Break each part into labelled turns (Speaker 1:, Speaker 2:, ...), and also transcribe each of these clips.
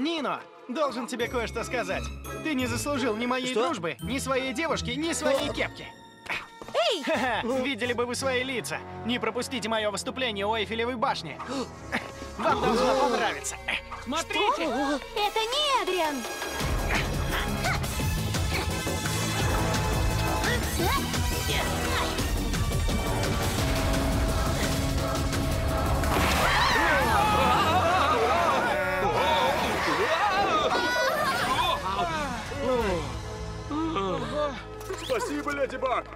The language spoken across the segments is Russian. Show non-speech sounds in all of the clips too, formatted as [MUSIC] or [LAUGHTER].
Speaker 1: Нино, должен тебе кое-что сказать. Ты не заслужил ни моей
Speaker 2: Что?
Speaker 1: дружбы, ни своей девушки, ни своей кепки.
Speaker 3: Эй! [LAUGHS]
Speaker 1: Ха-ха, видели бы вы свои лица. Не пропустите мое выступление у Эйфелевой башни. [GASPS] Вам должно понравиться. Смотрите!
Speaker 3: Это не Эдриан! [LAUGHS]
Speaker 4: Спасибо, Леди Баг!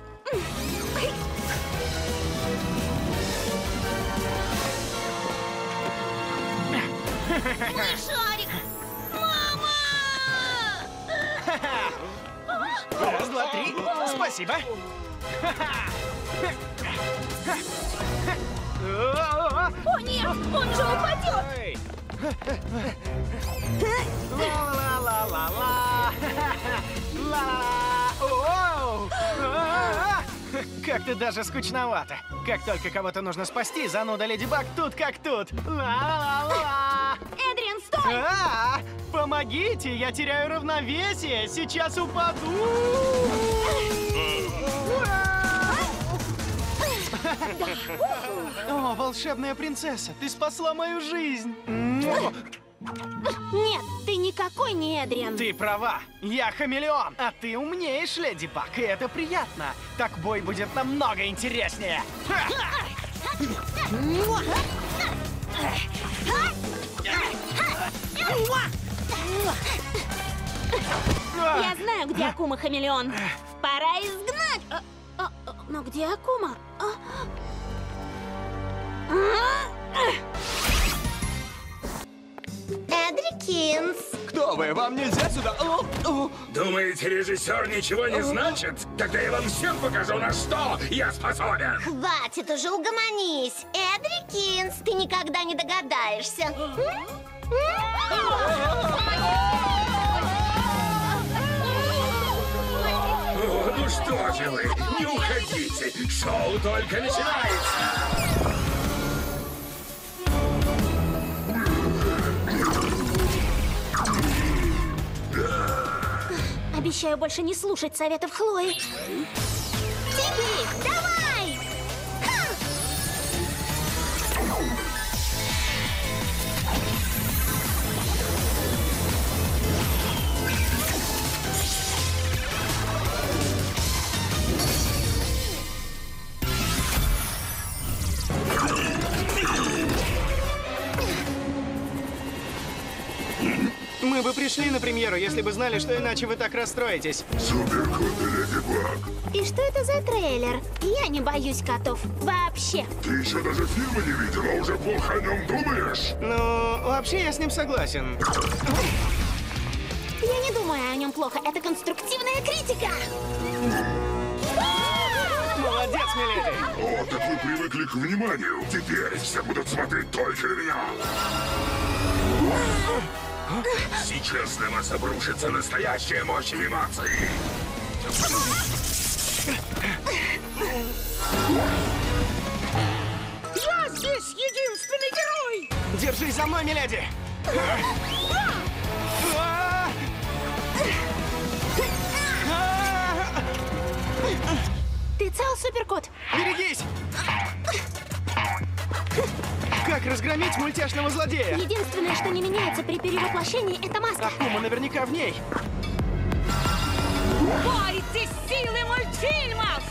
Speaker 3: Мой шарик! Мама!
Speaker 1: Раз, два, три. Спасибо.
Speaker 3: О нет, он же упадет!
Speaker 1: Эй. Ла-ла-ла-ла-ла. Ла-ла-ла. Как-то даже скучновато. Как только кого-то нужно спасти, зануда Леди Баг тут как тут. Ла-ла-ла.
Speaker 3: Эдриан, стой!
Speaker 1: А, помогите, я теряю равновесие, сейчас упаду. О, волшебная принцесса, ты спасла мою жизнь.
Speaker 3: Нет, ты никакой не Эдриан.
Speaker 1: Ты права, я хамелеон, а ты умнеешь, Леди Баг, и это приятно. Так бой будет намного интереснее.
Speaker 3: Я знаю, где Акума Хамелеон. Пора изгнать. А, а, а, но где Акума? А?
Speaker 5: Эдрикинс.
Speaker 4: Кто вы? Вам нельзя сюда?
Speaker 6: Думаете, режиссер ничего не значит? Тогда я вам всем покажу, на что я способен.
Speaker 5: Хватит уже, угомонись. Эдрикинс, ты никогда не догадаешься.
Speaker 6: Ну что же вы, не уходите, шоу только начинается.
Speaker 3: Обещаю больше не слушать советов Хлои. Тики, давай!
Speaker 1: Пришли на премьеру, если бы знали, что иначе вы так расстроитесь.
Speaker 7: Суперкот и Леди Баг.
Speaker 3: И что это за трейлер? Я не боюсь котов. Вообще.
Speaker 7: Ты еще даже фильма не видела, а уже плохо о нем думаешь?
Speaker 1: Ну, вообще я с ним согласен.
Speaker 3: Я не думаю о нем плохо. Это конструктивная критика.
Speaker 1: Молодец, миледи!
Speaker 7: О, так вы привыкли к вниманию. Теперь все будут смотреть только на меня.
Speaker 6: Сейчас на вас обрушится настоящая мощь эмоций.
Speaker 8: Я здесь единственный герой!
Speaker 1: Держись за мной, миледи!
Speaker 3: Ты цел, суперкот?
Speaker 1: Берегись! Разгромить мультяшного злодея?
Speaker 3: Единственное, что не меняется при перевоплощении, это маска.
Speaker 1: Акума наверняка в ней.
Speaker 8: Бойтесь силы мультфильмов!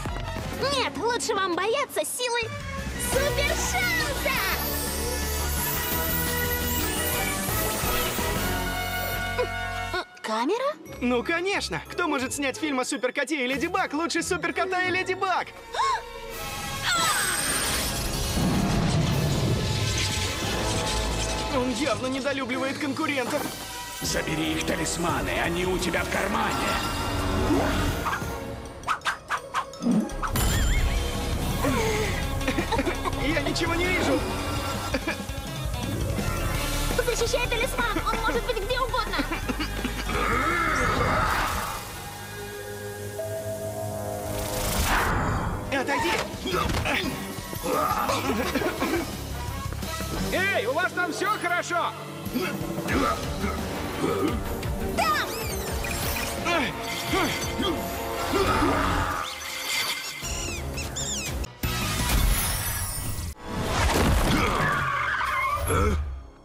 Speaker 3: Нет, лучше вам бояться силы супершанса! Камера?
Speaker 1: Ну, конечно! Кто может снять фильм о Суперкоте и Леди Баг лучше Суперкота и Леди Баг? Он явно недолюбливает конкурентов.
Speaker 6: Забери их талисманы, они у тебя в кармане.
Speaker 1: Я ничего не вижу.
Speaker 3: Защищай талисман! Он может быть где угодно!
Speaker 1: Отойди!
Speaker 4: Эй, у вас там все хорошо?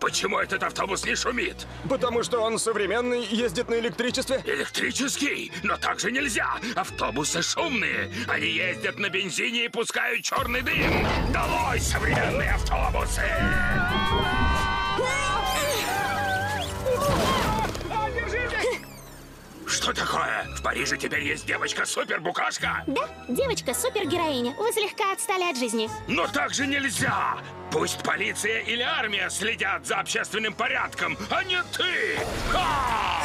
Speaker 6: Почему этот автобус не шумит?
Speaker 4: Потому что он современный, ездит на электричестве.
Speaker 6: Электрический? Но так же нельзя! Автобусы шумные! Они ездят на бензине и пускают черный дым! Долой современные автобусы! Что такое? В Париже теперь есть девочка-супер-букашка?
Speaker 3: Да, девочка супергероиня. Вы слегка отстали от жизни.
Speaker 6: Но так же нельзя! Пусть полиция или армия следят за общественным порядком, а не ты! Ха!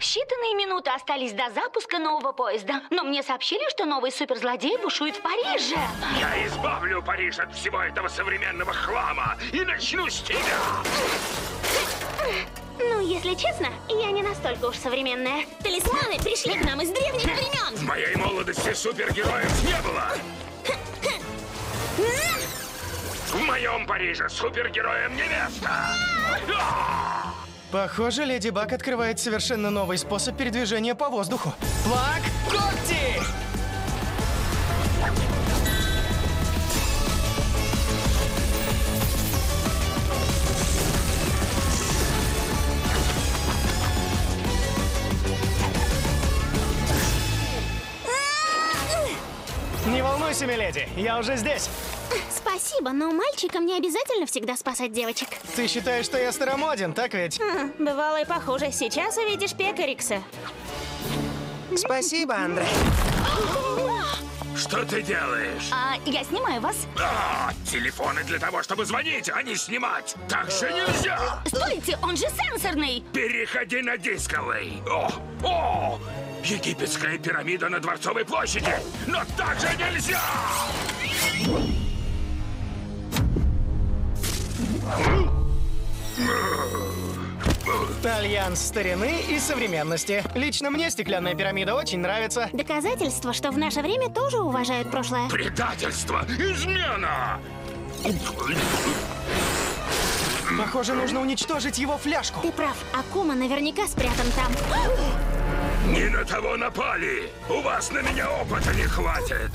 Speaker 2: Считанные минуты остались до запуска нового поезда, но мне сообщили, что новый суперзлодей бушует в Париже.
Speaker 6: Я избавлю Париж от всего этого современного хлама и начну с тебя!
Speaker 3: Если честно, я не настолько уж современная. Талисманы пришли к нам из древних
Speaker 6: В
Speaker 3: времен.
Speaker 6: моей молодости супергероев не было! В моем Париже супергероем не место! А!
Speaker 1: Похоже, Леди Баг открывает совершенно новый способ передвижения по воздуху. Плак когти! Волнуйся, миледи, я уже здесь.
Speaker 3: Спасибо, но мальчикам не обязательно всегда спасать девочек.
Speaker 1: Ты считаешь, что я старомоден, так ведь?
Speaker 8: Бывало и похоже. Сейчас увидишь Пекарикса.
Speaker 1: Спасибо, Андре.
Speaker 6: Что ты делаешь?
Speaker 2: А я снимаю вас.
Speaker 6: А, телефоны для того, чтобы звонить, а не снимать. Так же нельзя.
Speaker 2: Стойте, он же сенсорный.
Speaker 6: Переходи на дисковый. О, о, египетская пирамида на Дворцовой площади. Но так же нельзя.
Speaker 1: Альянс старины и современности. Лично мне стеклянная пирамида очень нравится.
Speaker 3: Доказательство, что в наше время тоже уважают прошлое.
Speaker 6: Предательство, измена.
Speaker 1: Похоже, нужно уничтожить его фляжку.
Speaker 3: Ты прав, Акума наверняка спрятан там.
Speaker 6: Не на того напали. У вас на меня опыта не хватит.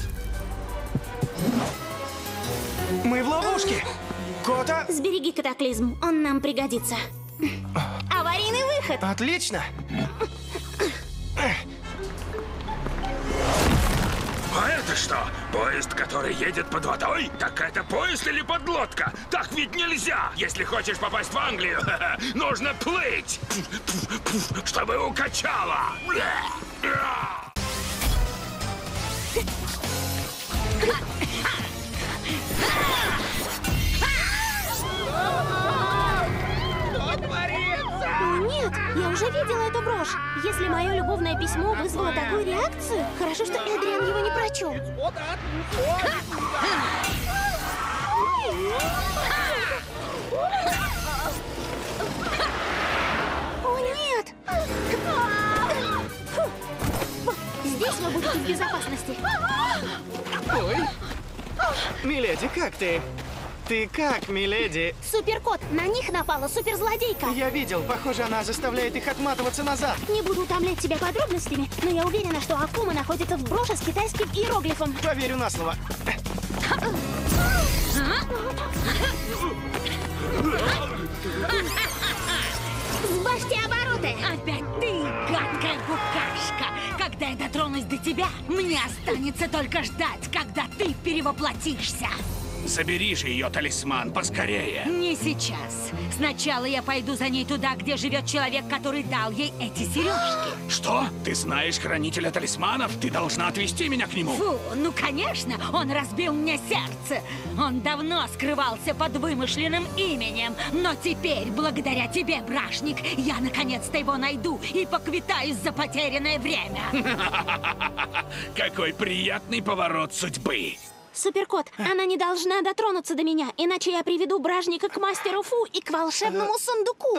Speaker 1: Мы в ловушке. Кота,
Speaker 3: Сбереги катаклизм, он нам пригодится. Аварийный выход!
Speaker 1: отлично.
Speaker 6: А это что? Поезд, который едет под водой? Так это поезд или подлодка? Так ведь нельзя! Если хочешь попасть в Англию, [LAUGHS] нужно плыть! Чтобы укачало!
Speaker 3: О, [LAUGHS] я уже видела эту брошь. Если мое любовное письмо вызвало такую реакцию, хорошо, что Эдриан его не прочел. О, нет! Здесь вы будете в безопасности.
Speaker 1: Ой. Миледи, как ты? Ты как, миледи?
Speaker 3: Суперкот, на них напала суперзлодейка.
Speaker 1: Я видел, похоже, она заставляет их отматываться назад.
Speaker 3: Не буду утомлять тебя подробностями, но я уверена, что Акума находится в броше с китайским иероглифом.
Speaker 1: Поверю на слово.
Speaker 3: Сбавьте обороты!
Speaker 8: Опять ты, гадкая букашка! Когда я дотронусь до тебя, мне останется только ждать, когда ты перевоплотишься.
Speaker 6: Забери же ее талисман поскорее.
Speaker 8: Не сейчас. Сначала я пойду за ней туда, где живет человек, который дал ей эти сережки. [GASPS]
Speaker 6: Что? Ты знаешь хранителя талисманов? Ты должна отвести меня к нему.
Speaker 8: Фу, ну конечно, он разбил мне сердце. Он давно скрывался под вымышленным именем. Но теперь, благодаря тебе, Брашник, я наконец-то его найду и поквитаюсь за потерянное время. [LAUGHS]
Speaker 6: Какой приятный поворот судьбы.
Speaker 3: Суперкот, она не должна дотронуться до меня, иначе я приведу бражника к мастеру Фу и к волшебному сундуку.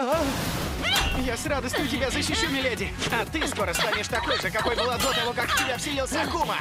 Speaker 1: Я с радостью тебя защищу, миледи. А ты скоро станешь такой же, какой была до того, как в тебя вселился Акума.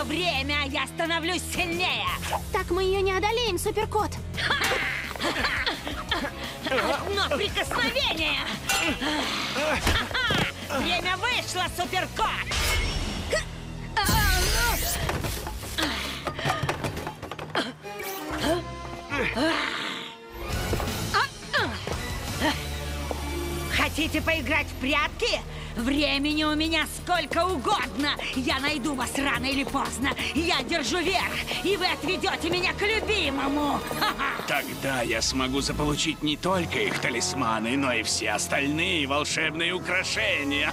Speaker 8: Мое время, а я становлюсь сильнее.
Speaker 3: Так мы ее не одолеем, суперкот.
Speaker 8: Одно прикосновение. Время вышло, суперкот. Хотите поиграть в прятки? Времени у меня сколько угодно. Я найду вас рано или поздно. Я держу верх, и вы отведете меня к любимому.
Speaker 9: Тогда я смогу заполучить не только их талисманы, но и все остальные волшебные украшения.